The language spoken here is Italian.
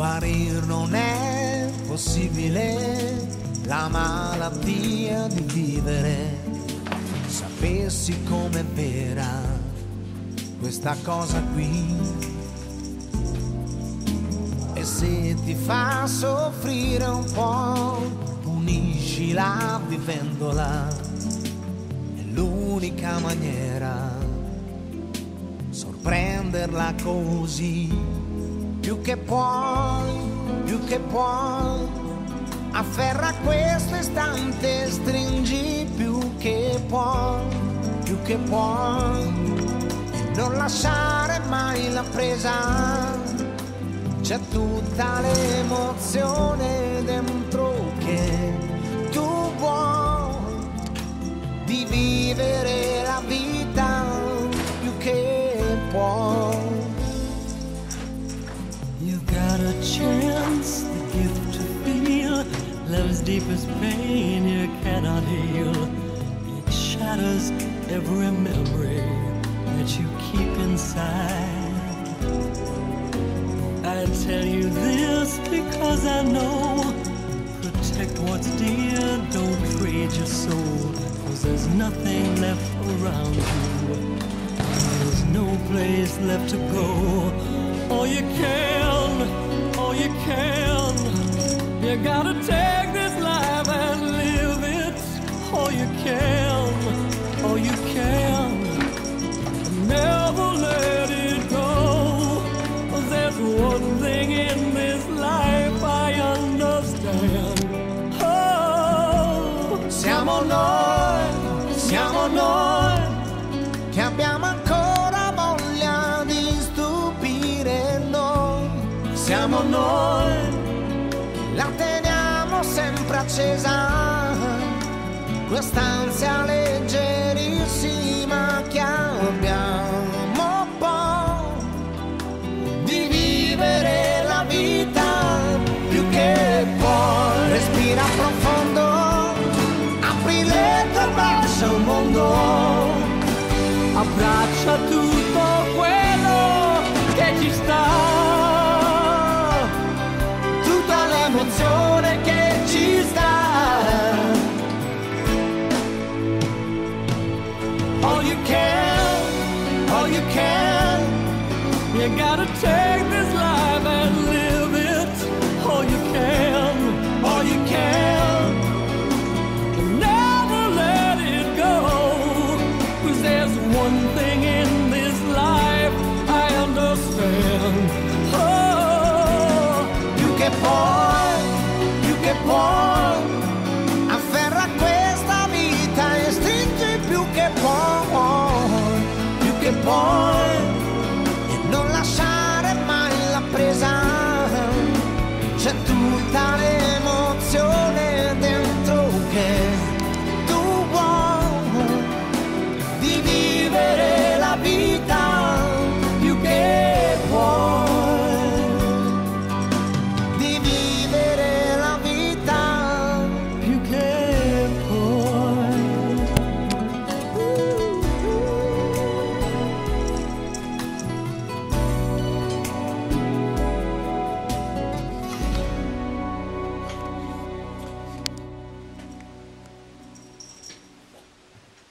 Guarir non è possibile la malattia di vivere. Sapessi com'è vera questa cosa qui. E se ti fa soffrire un po', puniscila vivendola. È l'unica maniera sorprenderla così più che puoi, più che puoi, afferra questo istante, stringi più che puoi, più che puoi, non lasciare mai la presa, c'è tutta l'emozione dentro che tu vuoi di vivere la vita più che puoi. chance, the gift to feel love's deepest pain you cannot heal. It shatters every memory tell you this because I know. Protect what's dear, don't trade your soul. Cause there's nothing left around you. There's no place left to go. All you can all you can. You gotta take this life and live it all you can, siamo noi, siamo noi che abbiamo ancora voglia di stupire noi. Siamo noi, la teniamo sempre accesa, quest'ansia leggerissima tutto quello che ci sta, tutta l'emozione che ci sta. All you can, all you can, you gotta take this life and live it all you can. that you can point.